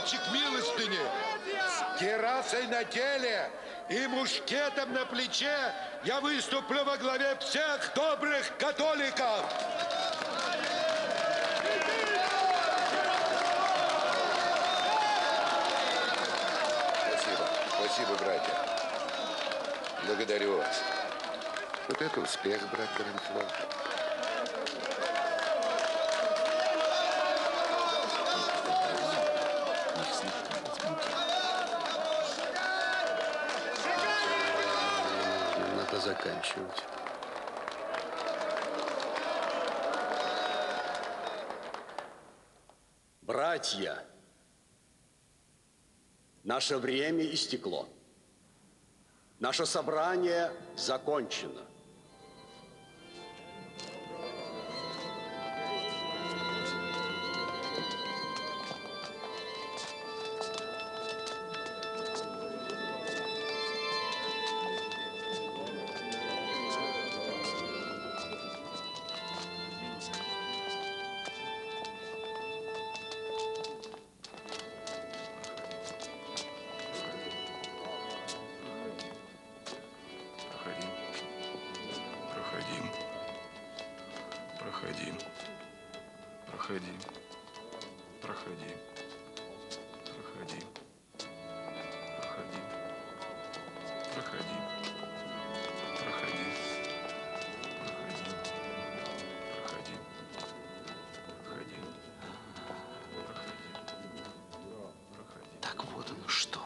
мальчик милостыни с керасой на теле и мушкетом на плече я выступлю во главе всех добрых католиков. Спасибо, спасибо, братья. Благодарю вас. Вот это успех, брат Грантвелл. Заканчивать. Братья, наше время истекло. Наше собрание закончено. Проходим. Проходим. Проходим. Проходим. Проходим. Проходим. Проходим. Проходим. Проходим. Так вот оно что.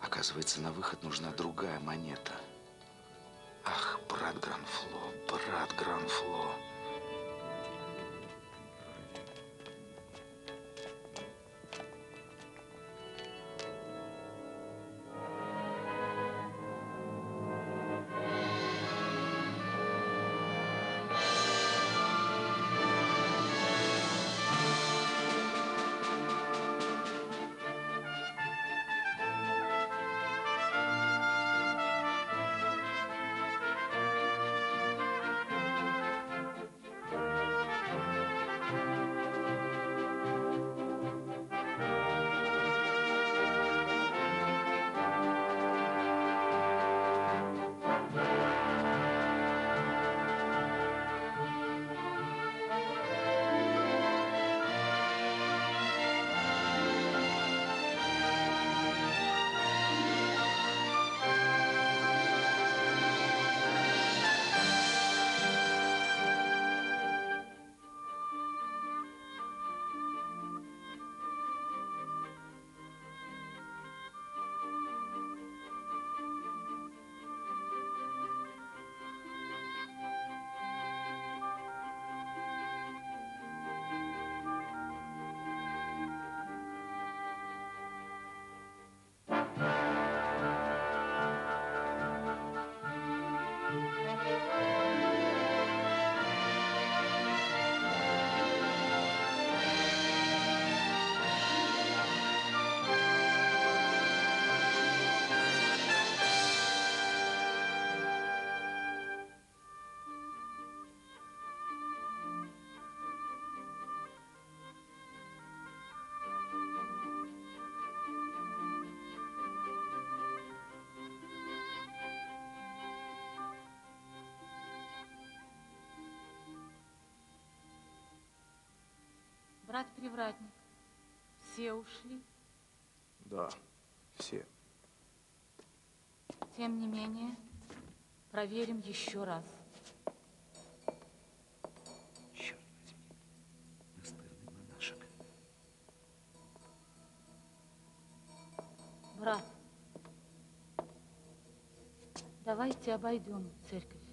Оказывается, на выход нужна другая монета. Ах, брат Гранфло, брат Гранфло. Брат-привратник, все ушли. Да, все. Тем не менее, проверим еще раз. Настырный монашек. Брат, давайте обойдем церковь.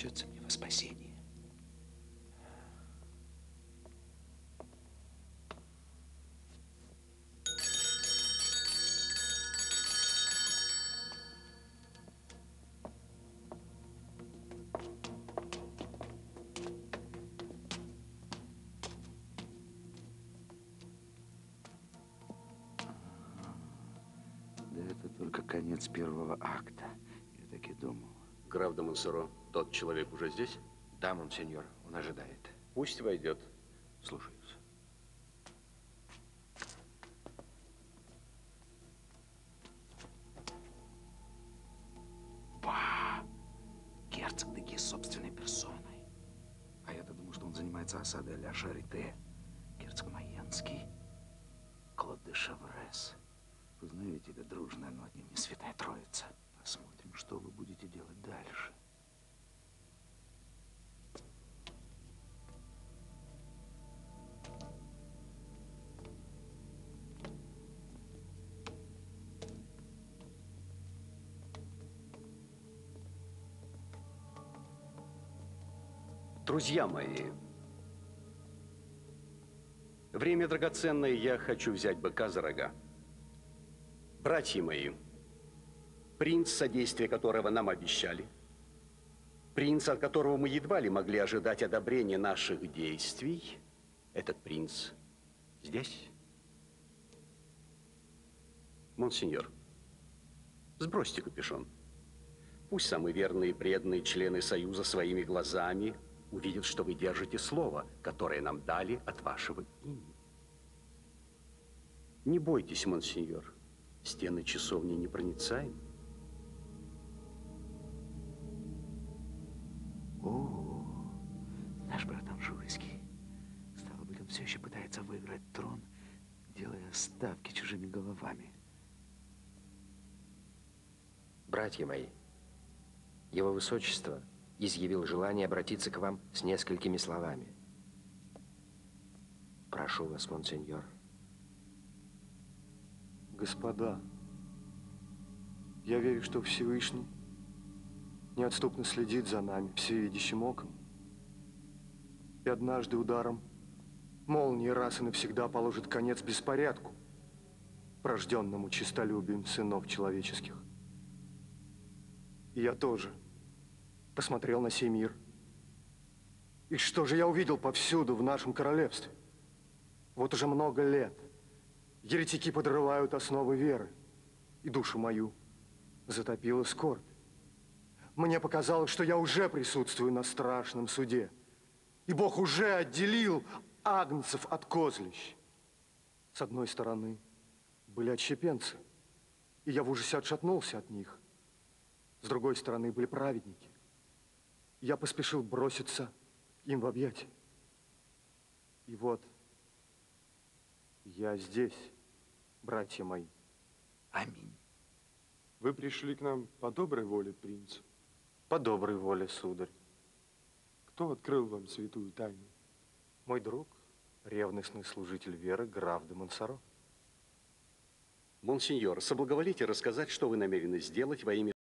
сочтется мне во спасение. Да это только конец первого акта, я так и думал. Граф де Монсоро, тот человек уже здесь? Да, монсеньор, он ожидает. Пусть войдет. Слушаюсь. Ба! Герцог Деги собственной персоной. А я-то думал, что он занимается осадой а-ля Шарите. Герцог Майенский. Клод де Шаврес. Узнаете это дружное, но одним не святая троица. Посмотрим, что вы будете делать дальше. Друзья мои, время драгоценное, я хочу взять быка за рога. Братья мои, принц, содействие которого нам обещали, принц, от которого мы едва ли могли ожидать одобрения наших действий, этот принц здесь. Монсеньор, сбросьте капюшон. Пусть самые верные и преданные члены Союза своими глазами увидят, что вы держите слово, которое нам дали от вашего имени. Не бойтесь, монсеньор. Стены часовни непроницаемы. Все еще пытается выиграть трон, делая ставки чужими головами. Братья мои, его Высочество изъявил желание обратиться к вам с несколькими словами. Прошу вас, монсеньор. Господа, я верю, что Всевышний неотступно следит за нами всевидящим оком. И однажды ударом молнии раз и навсегда положит конец беспорядку, порожденному честолюбием сынов человеческих. И я тоже посмотрел на сей мир. И что же я увидел повсюду в нашем королевстве? Вот уже много лет еретики подрывают основы веры, и душу мою затопила скорбь. Мне показалось, что я уже присутствую на страшном суде, и Бог уже отделил агнцев от козлищ. С одной стороны были отщепенцы, и я в ужасе отшатнулся от них. С другой стороны были праведники. Я поспешил броситься им в объятия. И вот я здесь, братья мои. Аминь. Вы пришли к нам по доброй воле, принц. По доброй воле, сударь. Кто открыл вам святую тайну? Мой друг, ревностный служитель веры, граф де Монсоро. Монсеньор, соблаговолите рассказать, что вы намерены сделать во имя